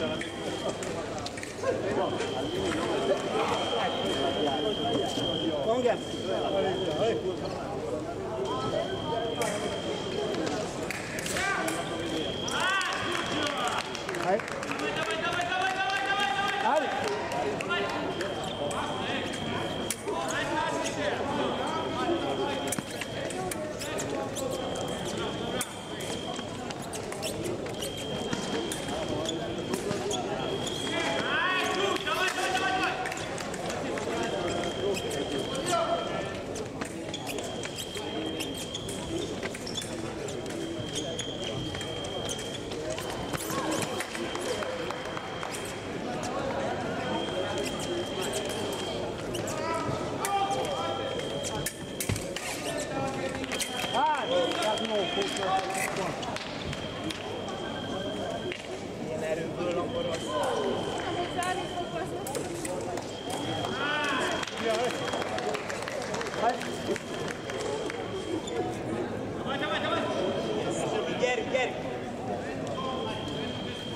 John.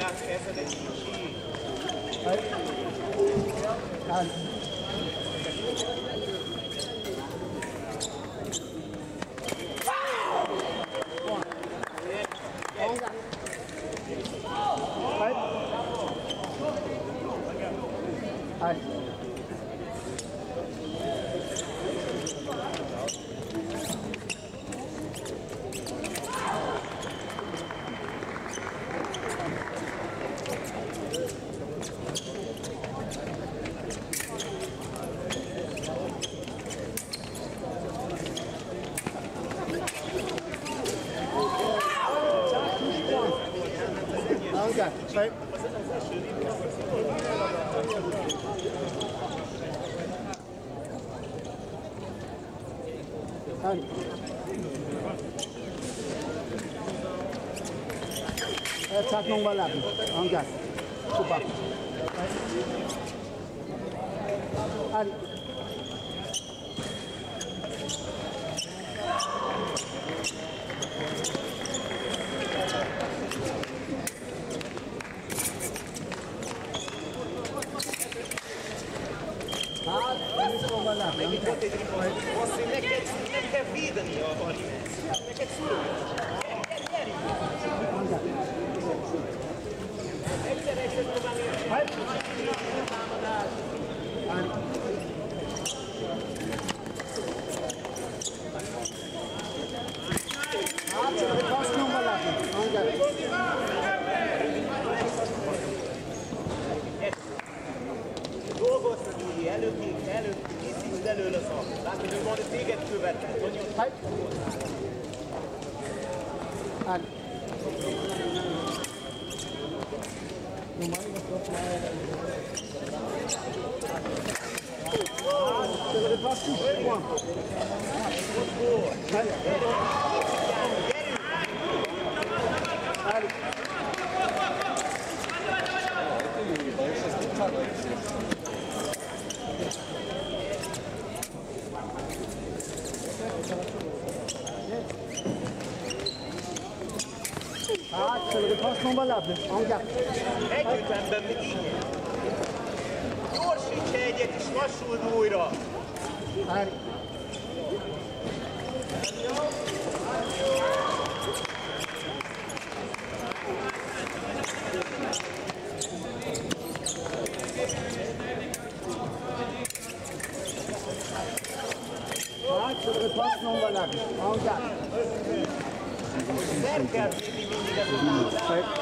Thank you. guy. Right? Howdy. Eh, tak nung wala. Ang gas. Super. Howdy. Neked, neked, neked vidan je ovo, neked surovo. belőle szó. Látni, hogy volna téged követett. Nagyon hát. Hát. Fast too strong. Good boy. Hát, spelar vi fast någon ballad? Anga. együttemben még így. Gyorsíts egyet és lassuld újra. Här. Hát, spelar vi fast någon ballad? Anga. Nem kell Right.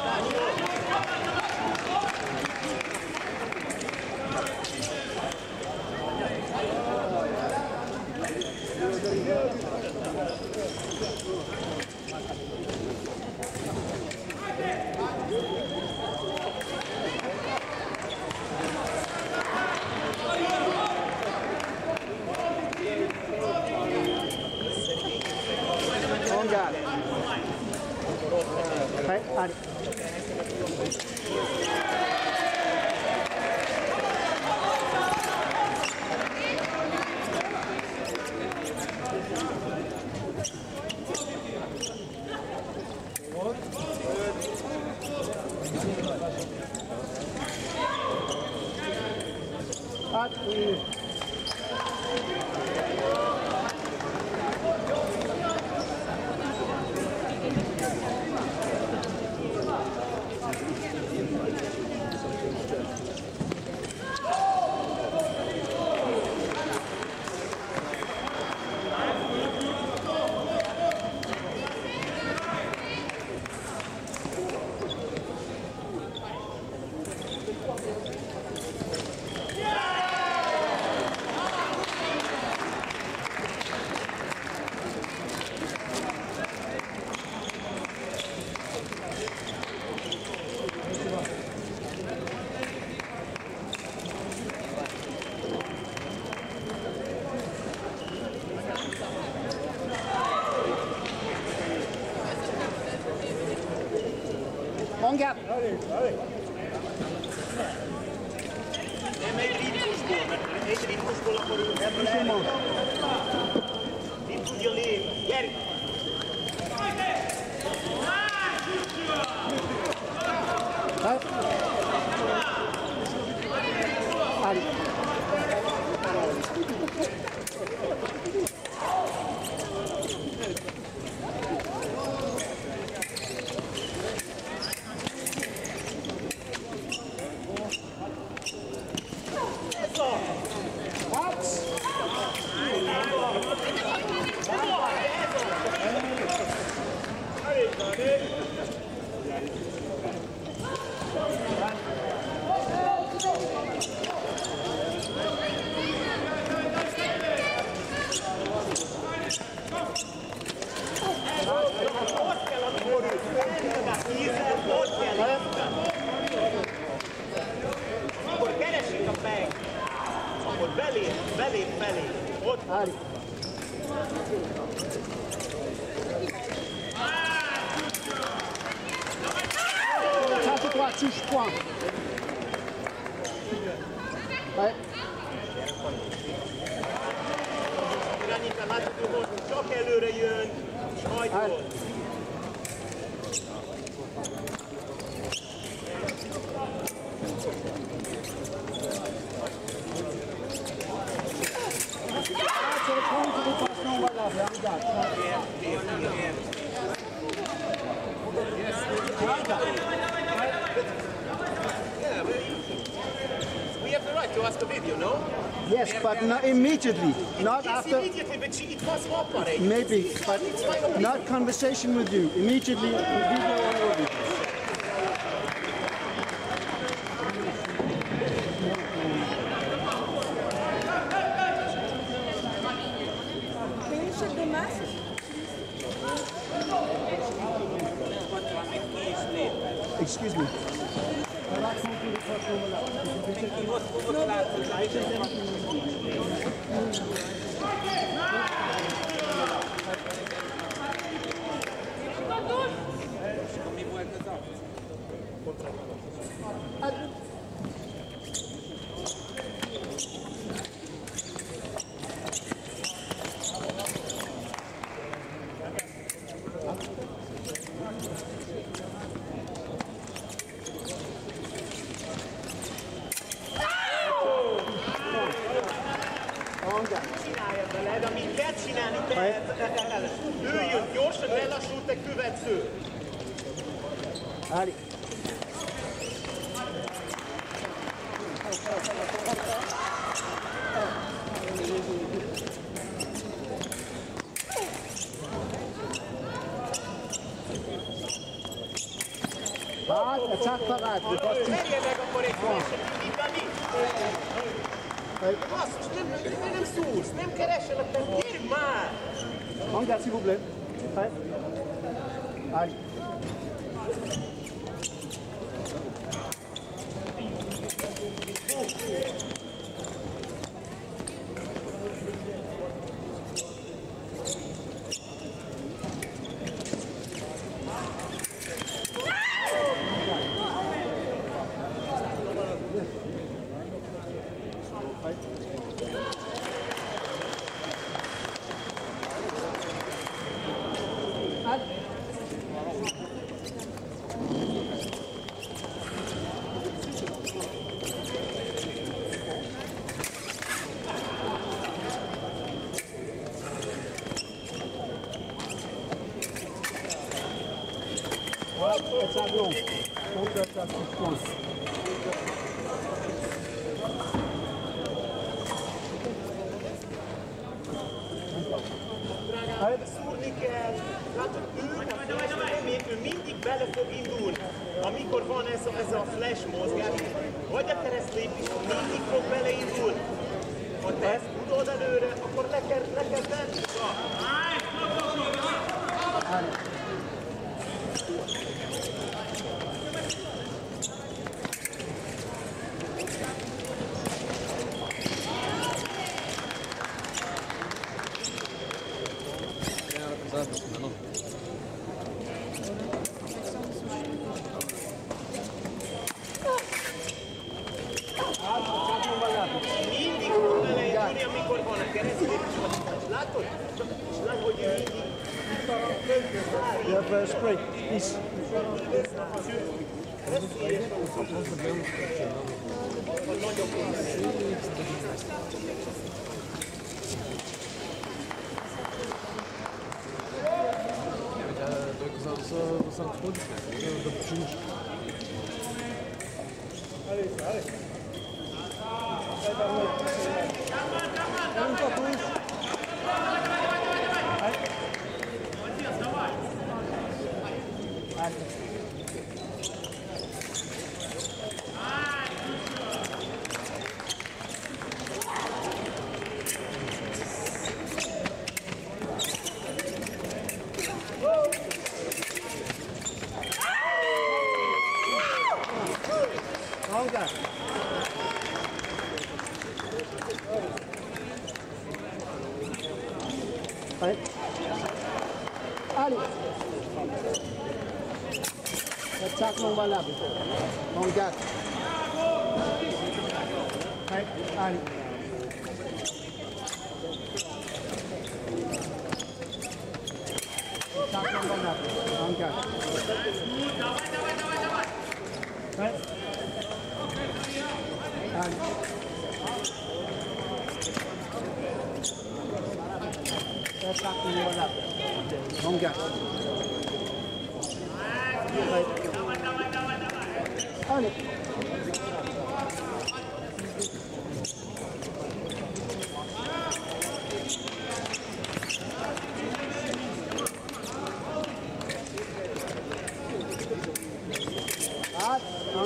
Sim. Látható, hogy csak előre jön, sajtol. Ah, but not immediately. Not Yes, after, immediately, but she, it was operate. maybe, but not conversation with you. Immediately, video or audio. Can you check the mask? Excuse me. Attends. بعد چند تا قد باستی Basszus, nem, nem, nem szúrsz, nem kereselek, nem gyere már! Hangjátszik, Bublé! Állj! Szúrni kell. Látod, ő, flash, ő mindig bele fog indulni. Amikor van ez a, ez a flash mozgás, vagy a keresztlépés, mindig fog beleindulni. Ha te ezt tudod előre, akkor le kell, le kell tenni. Yeah, first great. Peace. Allez, allez. Молодец, давай! không bao là không chặt Hãy subscribe cho kênh Ghiền Mì Gõ Để không bỏ lỡ những video hấp dẫn Hãy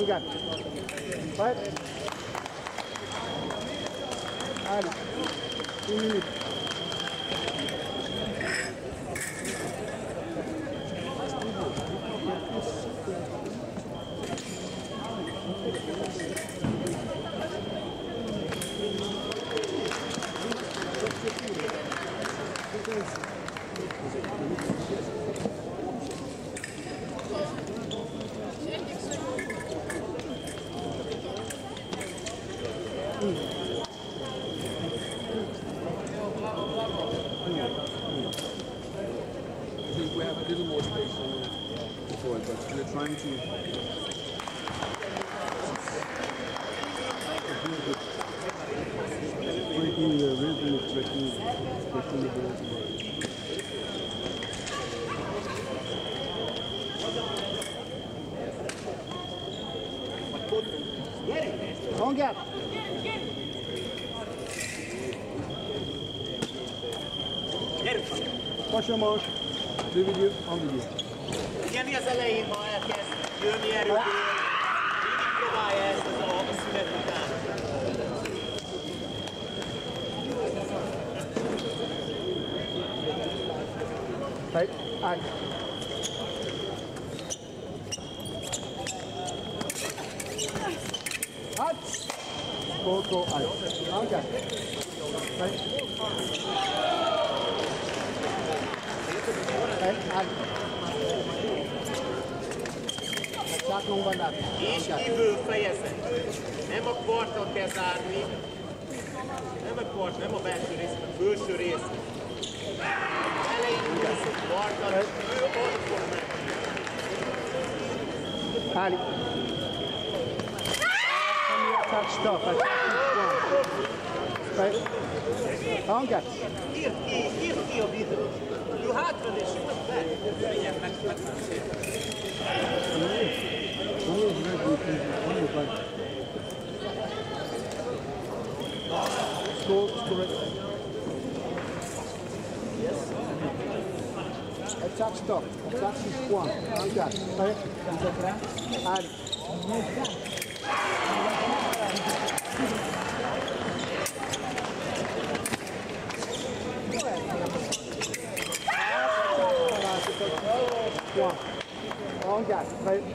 One gun. Five. Push your march. Do video on video. Figyelni az elején, ha elkezd jönni erőből, mindig próbálja ezt az a, a szünet után. Right. Ali. Hot. Go, go, Ali. Long gap. Ballate. És kívül fejezet. Nem a kvartot kell zárni, nem a kvart, nem a belső rész, a külső rész. Elején lesz a kvartat, ő ott fog. Ali. Attack stop. Attack strong. Right. Long key of either. You had tradition, but then. Yeah, that's, that's it. Score, score Yes. Attack stop. Attack is one. Like that. Correct? And the ground. And move that. right?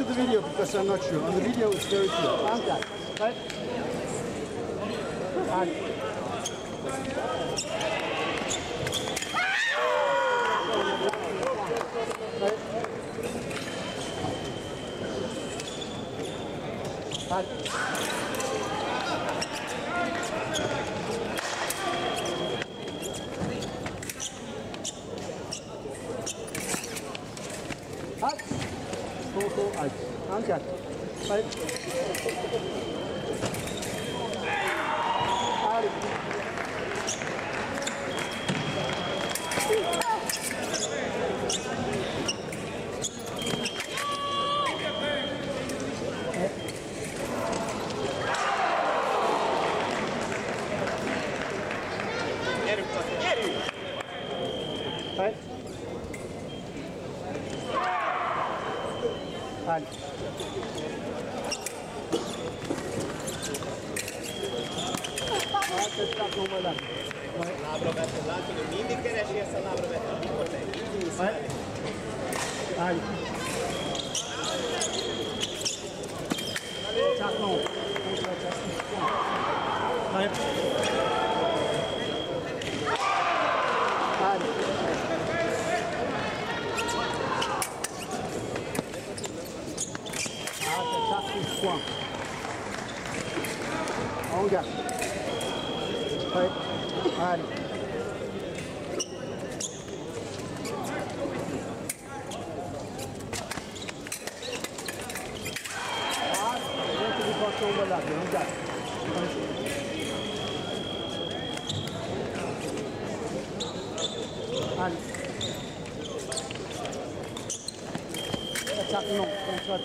отсюда видео, потому что ночью. Он видел, все уйти. time. Allez. Ça tient, non, on va